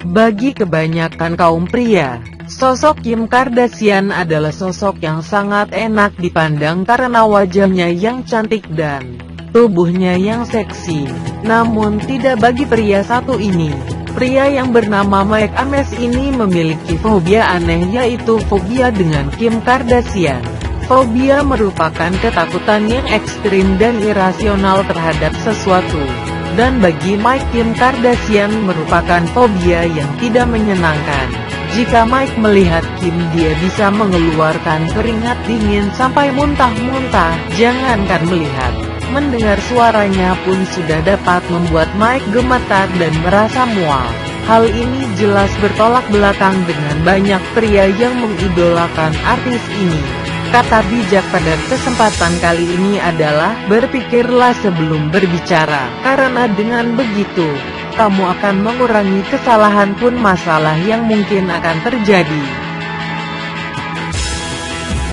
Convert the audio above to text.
Bagi kebanyakan kaum pria, sosok Kim Kardashian adalah sosok yang sangat enak dipandang karena wajahnya yang cantik dan tubuhnya yang seksi. Namun tidak bagi pria satu ini. Pria yang bernama Mike Ames ini memiliki fobia aneh yaitu fobia dengan Kim Kardashian. Fobia merupakan ketakutan yang ekstrim dan irasional terhadap sesuatu. Dan bagi Mike Kim Kardashian merupakan fobia yang tidak menyenangkan. Jika Mike melihat Kim dia bisa mengeluarkan keringat dingin sampai muntah-muntah, jangankan melihat. Mendengar suaranya pun sudah dapat membuat Mike gemetar dan merasa mual. Hal ini jelas bertolak belakang dengan banyak pria yang mengidolakan artis ini. Kata bijak pada kesempatan kali ini adalah berpikirlah sebelum berbicara, karena dengan begitu, kamu akan mengurangi kesalahan pun masalah yang mungkin akan terjadi.